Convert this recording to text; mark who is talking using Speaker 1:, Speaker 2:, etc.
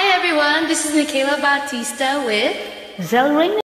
Speaker 1: Hi everyone, this is Michaela Bautista with
Speaker 2: Zellring